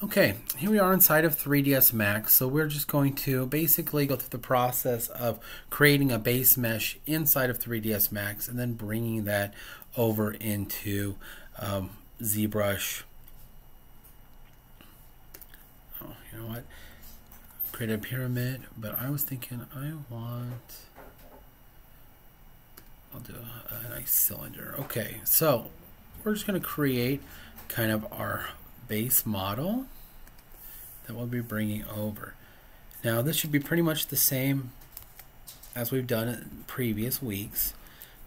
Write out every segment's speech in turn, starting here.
Okay, here we are inside of 3ds Max. So we're just going to basically go through the process of creating a base mesh inside of 3ds Max and then bringing that over into um, ZBrush. Oh, you know what? Create a pyramid, but I was thinking I want, I'll do a, a nice cylinder. Okay, so we're just going to create kind of our base model that we'll be bringing over. Now this should be pretty much the same as we've done in previous weeks.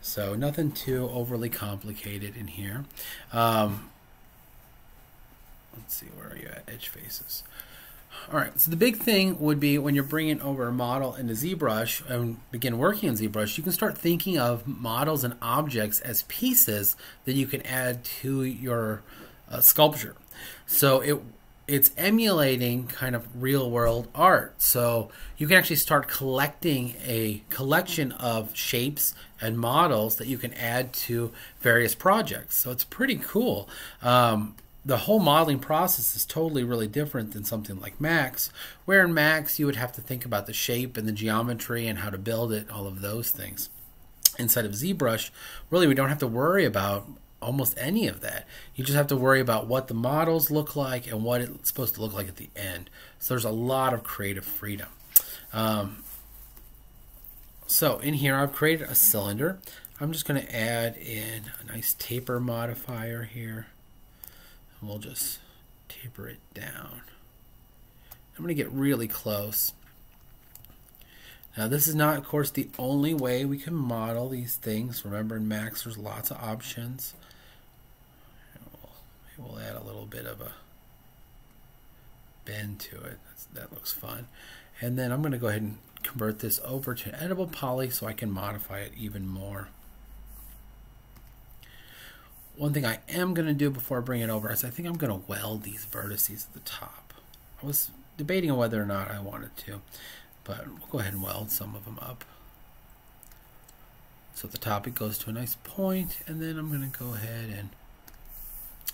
So nothing too overly complicated in here. Um, let's see, where are you at? Edge faces. All right, so the big thing would be when you're bringing over a model into ZBrush and begin working in ZBrush, you can start thinking of models and objects as pieces that you can add to your uh, sculpture. So it it's emulating kind of real world art. So you can actually start collecting a collection of shapes and models that you can add to various projects. So it's pretty cool. Um, the whole modeling process is totally really different than something like Max, where in Max you would have to think about the shape and the geometry and how to build it, all of those things. Inside of ZBrush, really we don't have to worry about almost any of that. You just have to worry about what the models look like and what it's supposed to look like at the end. So there's a lot of creative freedom. Um, so in here I've created a cylinder. I'm just going to add in a nice taper modifier here. And we'll just taper it down. I'm going to get really close. Now this is not, of course, the only way we can model these things. Remember in Max there's lots of options. We'll, add a little bit of a bend to it. That's, that looks fun. And then I'm going to go ahead and convert this over to an editable poly so I can modify it even more. One thing I am going to do before I bring it over is I think I'm going to weld these vertices at the top. I was debating whether or not I wanted to, but we'll go ahead and weld some of them up. So the top it goes to a nice point, and then I'm going to go ahead and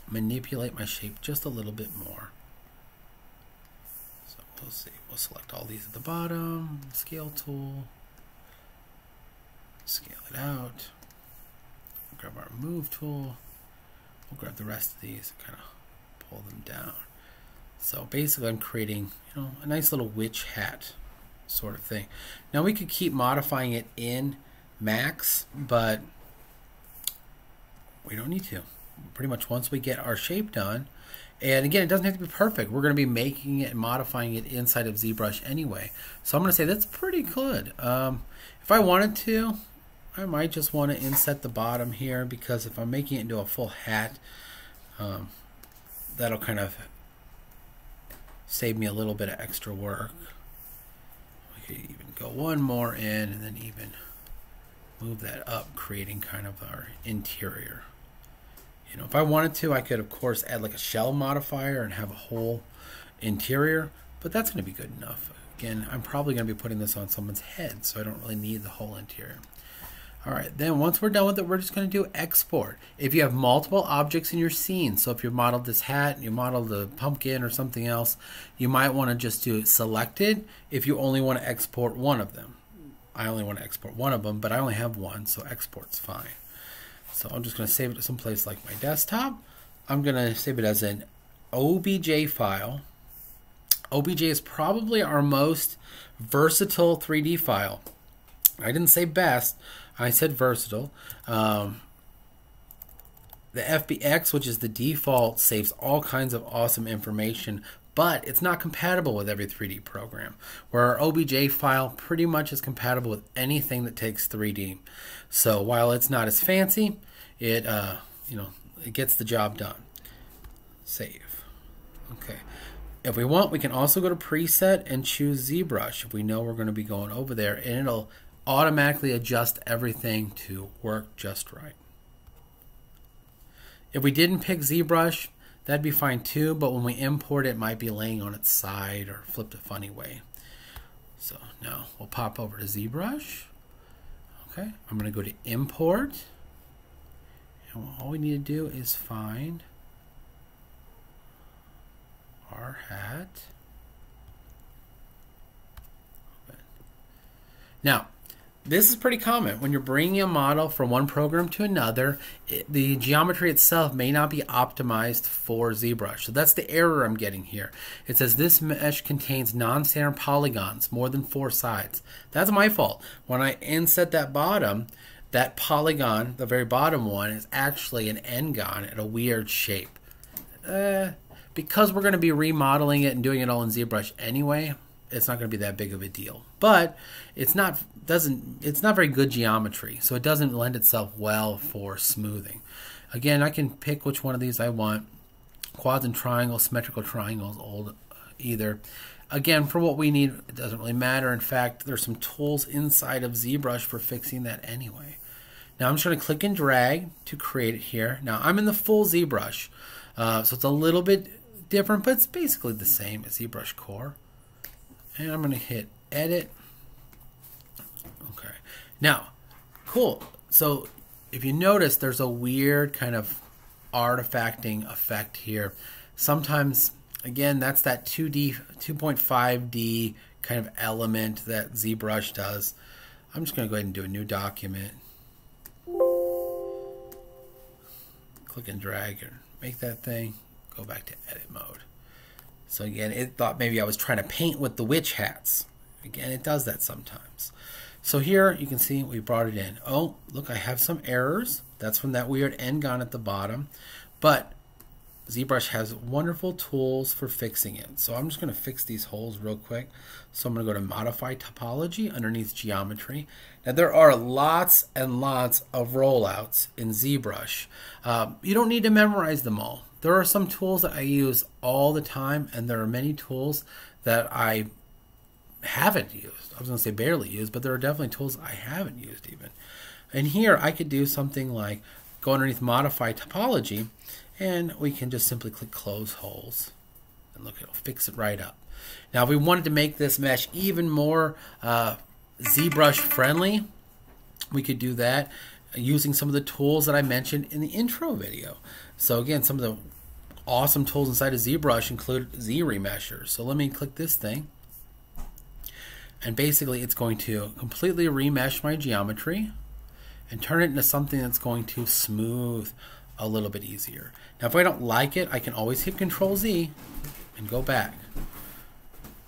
manipulate my shape just a little bit more. So we'll see. We'll select all these at the bottom, scale tool, scale it out, grab our move tool, we'll grab the rest of these and kind of pull them down. So basically I'm creating, you know, a nice little witch hat sort of thing. Now we could keep modifying it in Max, but we don't need to pretty much once we get our shape done. And again, it doesn't have to be perfect. We're going to be making it and modifying it inside of ZBrush anyway. So I'm going to say that's pretty good. Um, if I wanted to, I might just want to inset the bottom here because if I'm making it into a full hat, um, that'll kind of save me a little bit of extra work. We could even go one more in and then even move that up, creating kind of our interior. You know, if I wanted to, I could, of course, add like a shell modifier and have a whole interior, but that's going to be good enough. Again, I'm probably going to be putting this on someone's head, so I don't really need the whole interior. All right, then once we're done with it, we're just going to do export. If you have multiple objects in your scene, so if you modeled this hat, and you modeled the pumpkin or something else, you might want to just do selected if you only want to export one of them. I only want to export one of them, but I only have one, so export's fine. So I'm just going to save it to some place like my desktop. I'm going to save it as an OBJ file. OBJ is probably our most versatile 3D file. I didn't say best, I said versatile. Um, the FBX, which is the default, saves all kinds of awesome information, but it's not compatible with every 3D program. Where our OBJ file pretty much is compatible with anything that takes 3D. So while it's not as fancy, it uh, you know it gets the job done. Save. Okay. If we want, we can also go to preset and choose ZBrush if we know we're going to be going over there, and it'll automatically adjust everything to work just right. If we didn't pick ZBrush, that'd be fine too, but when we import it, it might be laying on its side or flipped a funny way. So now we'll pop over to ZBrush. Okay, I'm going to go to import. All we need to do is find our hat. Now, this is pretty common. When you're bringing a model from one program to another, it, the geometry itself may not be optimized for ZBrush. So that's the error I'm getting here. It says this mesh contains non-standard polygons, more than four sides. That's my fault. When I inset that bottom, that polygon, the very bottom one, is actually an n-gon at a weird shape. Uh, because we're going to be remodeling it and doing it all in ZBrush anyway, it's not going to be that big of a deal. But it's not doesn't it's not very good geometry, so it doesn't lend itself well for smoothing. Again, I can pick which one of these I want. Quads and triangles, symmetrical triangles, old either. Again, for what we need, it doesn't really matter. In fact, there's some tools inside of ZBrush for fixing that anyway. Now I'm just going to click and drag to create it here. Now I'm in the full ZBrush, uh, so it's a little bit different, but it's basically the same as ZBrush Core. And I'm going to hit Edit. Okay. Now, cool. So if you notice, there's a weird kind of artifacting effect here. Sometimes, again, that's that 2D, 2.5D kind of element that ZBrush does. I'm just going to go ahead and do a new document. Click and drag and make that thing. Go back to edit mode. So again, it thought maybe I was trying to paint with the witch hats. Again, it does that sometimes. So here you can see we brought it in. Oh, look, I have some errors. That's from that weird n-gon at the bottom. But ZBrush has wonderful tools for fixing it. So I'm just going to fix these holes real quick. So I'm going to go to Modify Topology underneath Geometry. Now there are lots and lots of rollouts in ZBrush. Uh, you don't need to memorize them all. There are some tools that I use all the time, and there are many tools that I haven't used. I was going to say barely used, but there are definitely tools I haven't used even. And here I could do something like go underneath Modify Topology, and we can just simply click Close Holes. And look, it'll fix it right up. Now, if we wanted to make this mesh even more uh, ZBrush friendly, we could do that using some of the tools that I mentioned in the intro video. So again, some of the awesome tools inside of ZBrush include Z remesher. So let me click this thing. And basically it's going to completely remesh my geometry and turn it into something that's going to smooth a little bit easier. Now if I don't like it, I can always hit Control Z and go back.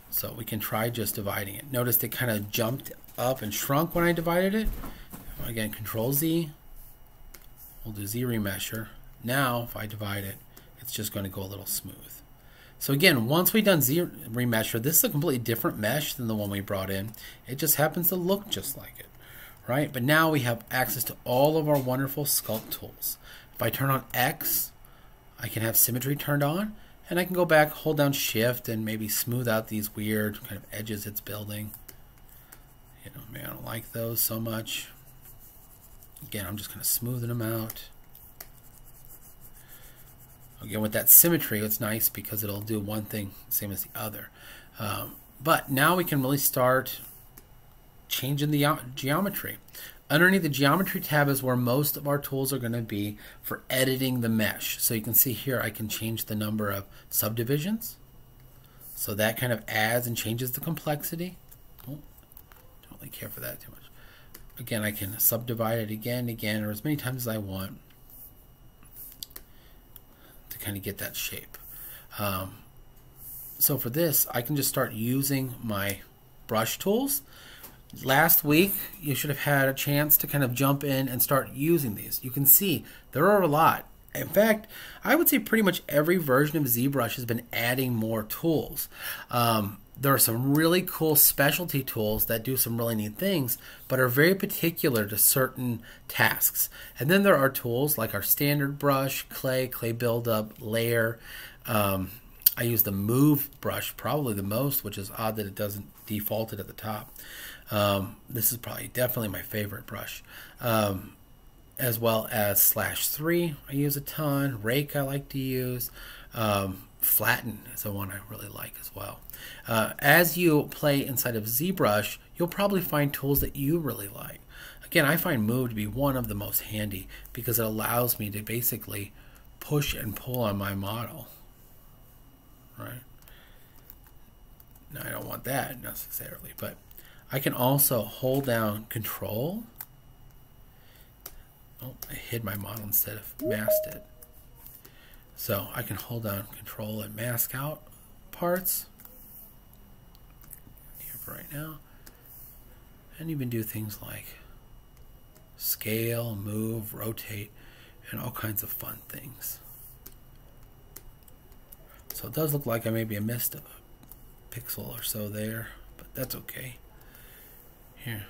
So we can try just dividing it. Notice it kind of jumped up and shrunk when I divided it. Again, Control Z. We'll do Z remesher. Now, if I divide it, it's just going to go a little smooth. So again, once we've done Z remesher, this is a completely different mesh than the one we brought in. It just happens to look just like it, right? But now we have access to all of our wonderful sculpt tools. If I turn on X, I can have symmetry turned on, and I can go back, hold down Shift, and maybe smooth out these weird kind of edges it's building. You know, maybe I don't like those so much. Again, I'm just kind of smoothing them out. Again, with that symmetry, it's nice because it'll do one thing same as the other. Um, but now we can really start changing the geometry. Underneath the geometry tab is where most of our tools are going to be for editing the mesh. So you can see here I can change the number of subdivisions. So that kind of adds and changes the complexity. Oh, don't really care for that too much. Again, I can subdivide it again and again or as many times as I want to kind of get that shape. Um, so for this, I can just start using my brush tools. Last week, you should have had a chance to kind of jump in and start using these. You can see there are a lot. In fact, I would say pretty much every version of ZBrush has been adding more tools. Um, there are some really cool specialty tools that do some really neat things, but are very particular to certain tasks. And then there are tools like our standard brush, clay, clay buildup, layer. Um, I use the move brush probably the most, which is odd that it doesn't default it at the top. Um, this is probably definitely my favorite brush. Um, as well as slash 3 I use a ton. Rake I like to use. Um, Flatten is the one I really like as well. Uh, as you play inside of ZBrush, you'll probably find tools that you really like. Again, I find Move to be one of the most handy because it allows me to basically push and pull on my model. Right? Now, I don't want that necessarily, but I can also hold down control. Oh, I hid my model instead of masked it. So I can hold down control and mask out parts here for right now. And even do things like scale, move, rotate, and all kinds of fun things. So it does look like I maybe missed a pixel or so there, but that's okay. Here.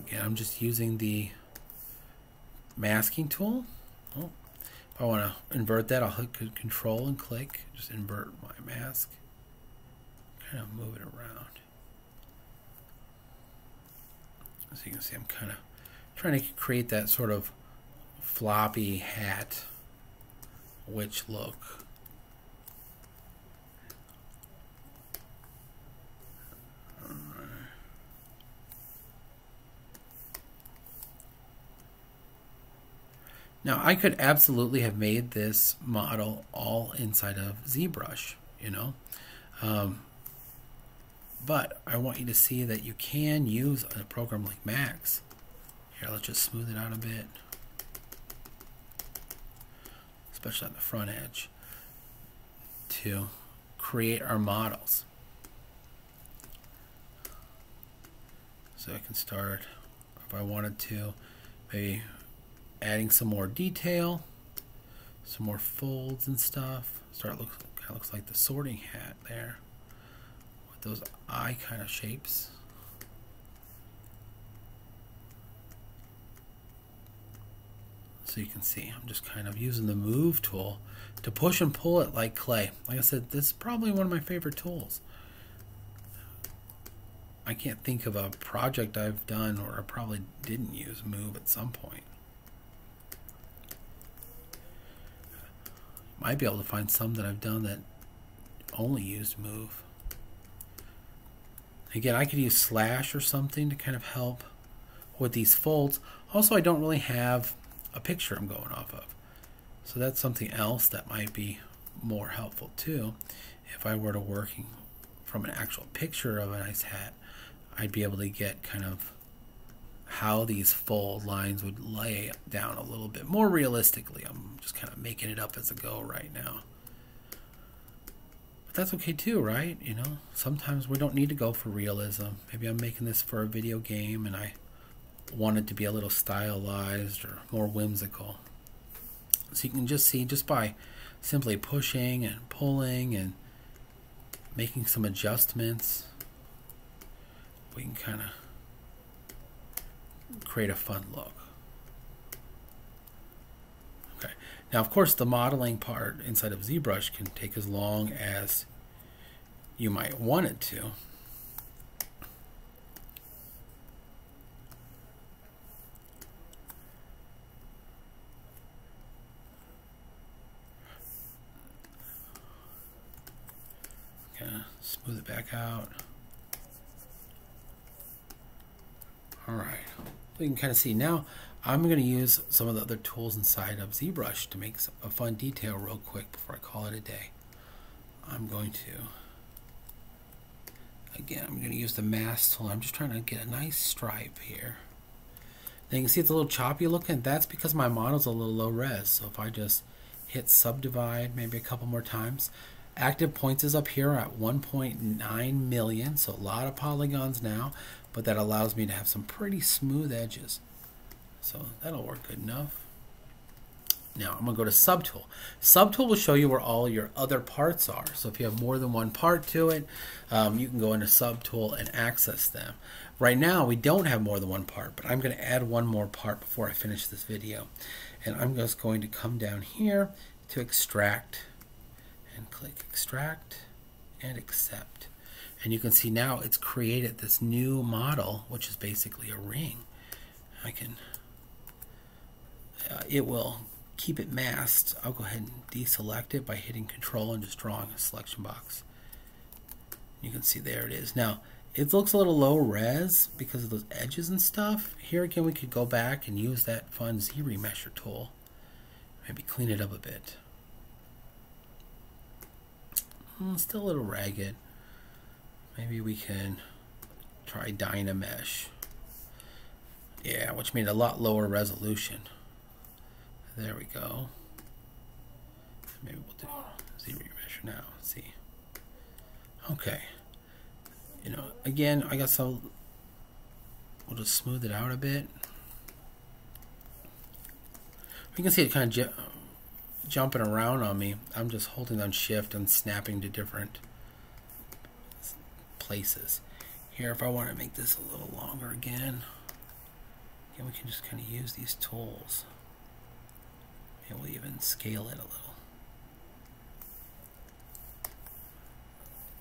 Again, I'm just using the masking tool. Oh, if I want to invert that, I'll hit control and click. Just invert my mask. Kind of move it around. As you can see, I'm kind of trying to create that sort of floppy hat witch look. Now, I could absolutely have made this model all inside of ZBrush, you know. Um, but I want you to see that you can use a program like Max. Here, let's just smooth it out a bit. Especially on the front edge. To create our models. So I can start, if I wanted to, maybe adding some more detail, some more folds and stuff. Start look kind of looks like the sorting hat there with those eye kind of shapes. So you can see I'm just kind of using the move tool to push and pull it like clay. Like I said, this is probably one of my favorite tools. I can't think of a project I've done or I probably didn't use move at some point. Might be able to find some that I've done that only used move. Again, I could use slash or something to kind of help with these folds. Also, I don't really have a picture I'm going off of. So that's something else that might be more helpful too. If I were to working from an actual picture of a nice hat, I'd be able to get kind of how these fold lines would lay down a little bit more realistically. I'm just kind of making it up as I go right now. But that's okay too, right? You know, sometimes we don't need to go for realism. Maybe I'm making this for a video game and I want it to be a little stylized or more whimsical. So you can just see just by simply pushing and pulling and making some adjustments, we can kind of create a fun look. Okay. Now, of course, the modeling part inside of ZBrush can take as long as you might want it to. Smooth it back out. All right you can kind of see. Now I'm going to use some of the other tools inside of ZBrush to make a fun detail real quick before I call it a day. I'm going to again I'm going to use the mask tool. I'm just trying to get a nice stripe here. Now you can see it's a little choppy looking. That's because my model's a little low res. So if I just hit subdivide maybe a couple more times active points is up here at 1.9 million. So a lot of polygons now but that allows me to have some pretty smooth edges. So that'll work good enough. Now I'm going to go to Subtool. Subtool will show you where all your other parts are. So if you have more than one part to it, um, you can go into Subtool and access them. Right now we don't have more than one part, but I'm going to add one more part before I finish this video. And I'm just going to come down here to Extract and click Extract and Accept. And you can see now it's created this new model, which is basically a ring. I can, uh, it will keep it masked. I'll go ahead and deselect it by hitting control and just drawing a selection box. You can see there it is. Now, it looks a little low res because of those edges and stuff. Here again, we could go back and use that fun Z remesher tool. Maybe clean it up a bit. Mm, still a little ragged. Maybe we can try Dynamesh. Yeah, which means a lot lower resolution. There we go. Maybe we'll do ZRemesh now. Let's see. Okay. You know, again, I guess I'll we'll just smooth it out a bit. You can see it kind of ju jumping around on me. I'm just holding on shift and snapping to different places. Here, if I want to make this a little longer again, again, we can just kind of use these tools. And we'll even scale it a little.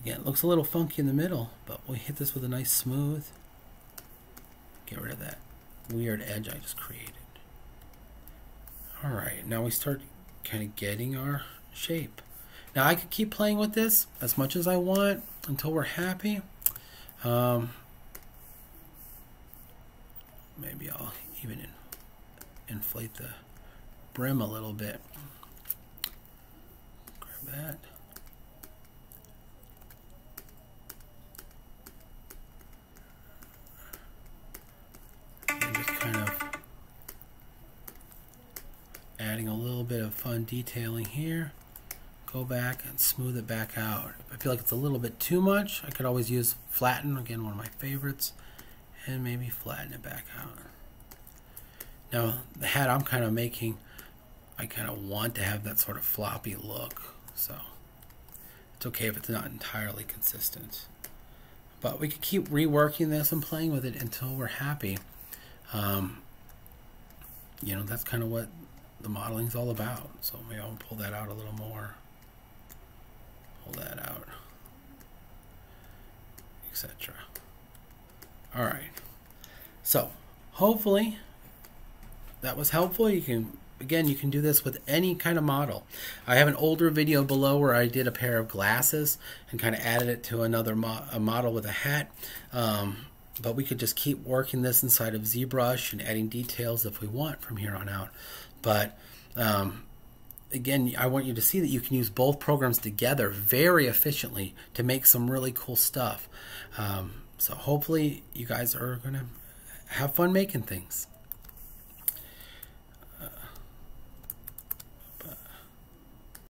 Again, it looks a little funky in the middle, but we hit this with a nice smooth. Get rid of that weird edge I just created. Alright, now we start kind of getting our shape. Now I could keep playing with this as much as I want until we're happy. Um, maybe I'll even in, inflate the brim a little bit. Grab that. Just kind of adding a little bit of fun detailing here go back and smooth it back out. If I feel like it's a little bit too much, I could always use flatten, again, one of my favorites, and maybe flatten it back out. Now, the hat I'm kind of making, I kind of want to have that sort of floppy look, so it's okay if it's not entirely consistent. But we could keep reworking this and playing with it until we're happy. Um, you know, that's kind of what the modeling is all about. So maybe I'll pull that out a little more that out, etc. All right. So hopefully that was helpful. You can again you can do this with any kind of model. I have an older video below where I did a pair of glasses and kind of added it to another mo a model with a hat. Um, but we could just keep working this inside of ZBrush and adding details if we want from here on out. But um, again, I want you to see that you can use both programs together very efficiently to make some really cool stuff. Um, so hopefully you guys are going to have fun making things.